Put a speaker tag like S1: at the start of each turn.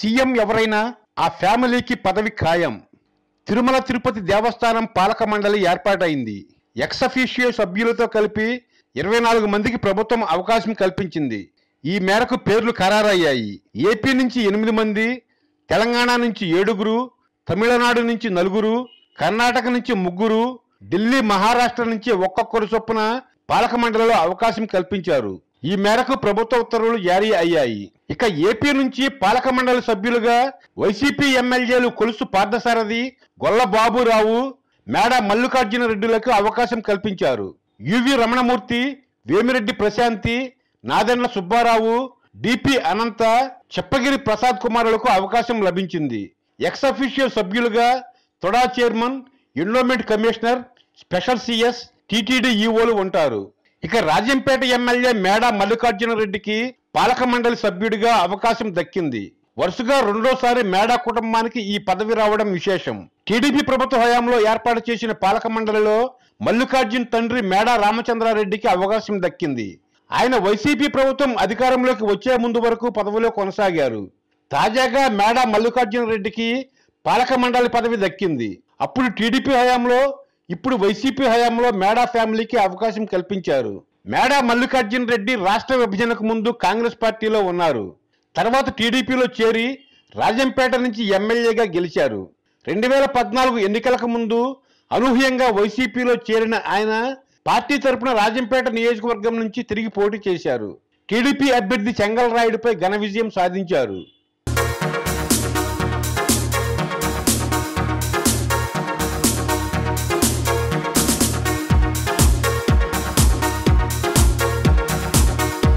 S1: CM ఎవరైనా ఆ ఫ్యామిలీకి పదవి ఖాయం. తిరుమల తిరుపతి దేవస్థానం పాలక మండలి ఏర్పాటైంది. ఎక్సఫీషియో సభ్యులతో కలిపి ఇరవై నాలుగు మందికి ప్రభుత్వం అవకాశం కల్పించింది. ఈ మేరకు పేర్లు ఖరారయ్యాయి. ఏపీ నుంచి ఎనిమిది మంది తెలంగాణ నుంచి ఏడుగురు తమిళనాడు నుంచి నలుగురు కర్ణాటక నుంచి ముగ్గురు ఢిల్లీ మహారాష్ట్ర నుంచి ఒక్కొక్కరు చొప్పున పాలక మండలిలో అవకాశం కల్పించారు. ఈ మేరకు ప్రభుత్వ ఉత్తర్వులు జారీ అయ్యాయి. ఇక ఏపీ నుంచి పాలక మండలి సభ్యులుగా వైసీపీ ఎమ్మెల్యేలు కొలుసు పార్థసారథి గొల్ల బాబురావు మేడ మల్లికార్జున రెడ్డిలకు అవకాశం కల్పించారు. యువి రమణమూర్తి వేమిరెడ్డి ప్రశాంతి నాదెండ్ల సుబ్బారావు డిపి అనంత చెప్పగిరి ప్రసాద్ కుమారులకు అవకాశం లభించింది. ఎక్స్ అఫీషియల్ సభ్యులుగా తొడా chairman endowment commissioner special CS TTD ఈఓలు ఉంటారు. ఇక రాజంపేట ఎమ్మెల్యే మేడ మల్లికార్జున రెడ్డికి పాలక మండలి సభ్యుడిగా అవకాశం దక్కింది. వరుసగా రెండోసారి మేడా కుటుంబానికి ఈ పదవి రావడం విశేషం. టీడీపీ ప్రభుత్వ హయాంలో ఏర్పాటు చేసిన పాలక మండలిలో మల్లికార్జున్ తండ్రి మేడా రామచంద్రారెడ్డికి అవకాశం దక్కింది. ఆయన వైసీపీ ప్రభుత్వం అధికారంలోకి వచ్చే ముందు వరకు పదవిలో కొనసాగారు. తాజాగా మేడా మల్లికార్జున రెడ్డికి పాలక మండలి పదవి దక్కింది. అప్పుడు టీడీపీ హయాంలో ఇప్పుడు వైసీపీ హయాంలో మేడా ఫ్యామిలీకి అవకాశం కల్పించారు. మేడా మల్లికార్జున రెడ్డి రాష్ట్ర విభజనకు ముందు కాంగ్రెస్ పార్టీలో ఉన్నారు. తర్వాత టీడీపీలో చేరి రాజంపేట నుంచి ఎమ్మెల్యేగా గెలిచారు. రెండు వేల పద్నాలుగు ఎన్నికలకు ముందు అనూహ్యంగా వైసీపీలో చేరిన ఆయన పార్టీ తరపున రాజంపేట నియోజకవర్గం నుంచి తిరిగి పోటీ చేశారు. టీడీపీ అభ్యర్థి చెంగల్ రాయుడిపై ఘన విజయం సాధించారు.